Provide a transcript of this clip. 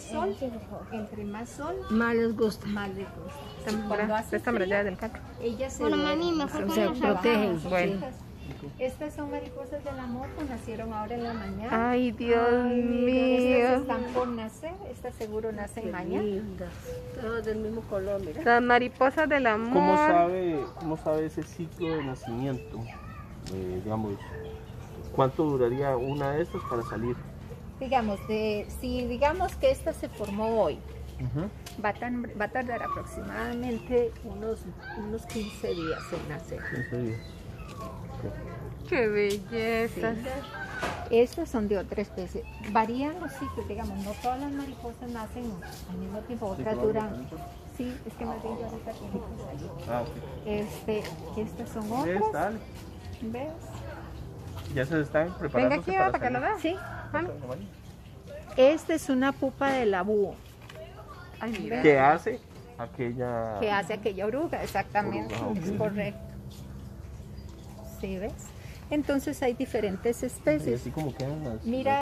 sol, entre más sol, Más les gusta. más les gusta. Frío, llave del carro. Ellas se Bueno, duermen. mami, mejor Se ponerlas protegen. abajo. Bueno. Estas son mariposas del amor, pues nacieron ahora en la mañana. Ay, Dios Estas mío. están por nacer, estas seguro nacen Qué mañana. lindas. Todas del mismo color, mira. Las mariposas del amor. ¿Cómo sabe, ¿Cómo sabe ese ciclo de nacimiento? Eh, digamos, ¿cuánto duraría una de estas para salir? Digamos, de, si digamos que esta se formó hoy, va a, tan- va a tardar aproximadamente unos, unos 15 días en nacer. Quince días. Qué belleza. Estas son de otra especie. Varían los ciclos, digamos, no todas las mariposas nacen al mismo tiempo, otras duran. Sí, es que más bien yo ahorita tengo que salir. Ah, ok. Este, estas son otras. ¿Ves? Ya se están preparando. Venga aquí va, para que lo. Sí. Vale. Esta es una pupa de la búho Ay, mira. ¿Qué hace aquella? que hace aquella oruga, exactamente. Oruga, Es correcto. ¿Sí ves? Entonces hay diferentes Y especies. así como quedan las. Mira